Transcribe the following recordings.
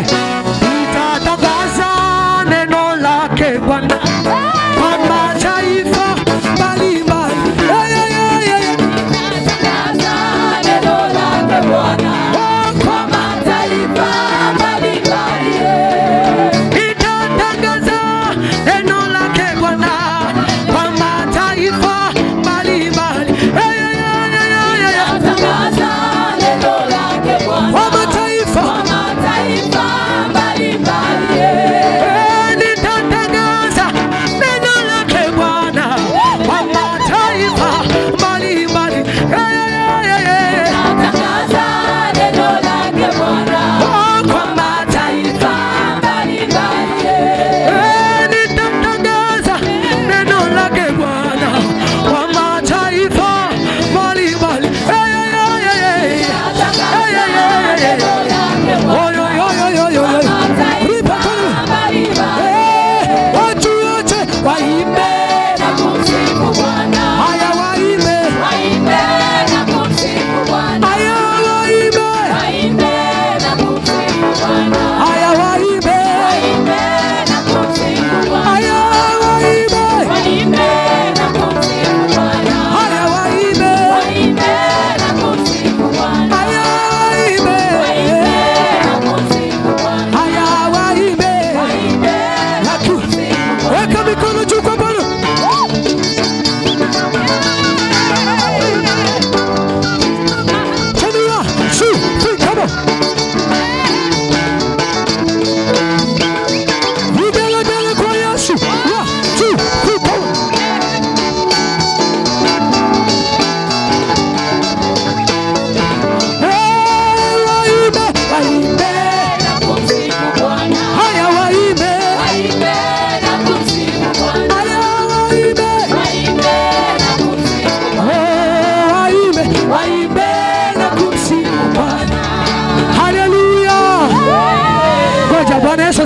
Hey!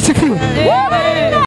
asifiwe.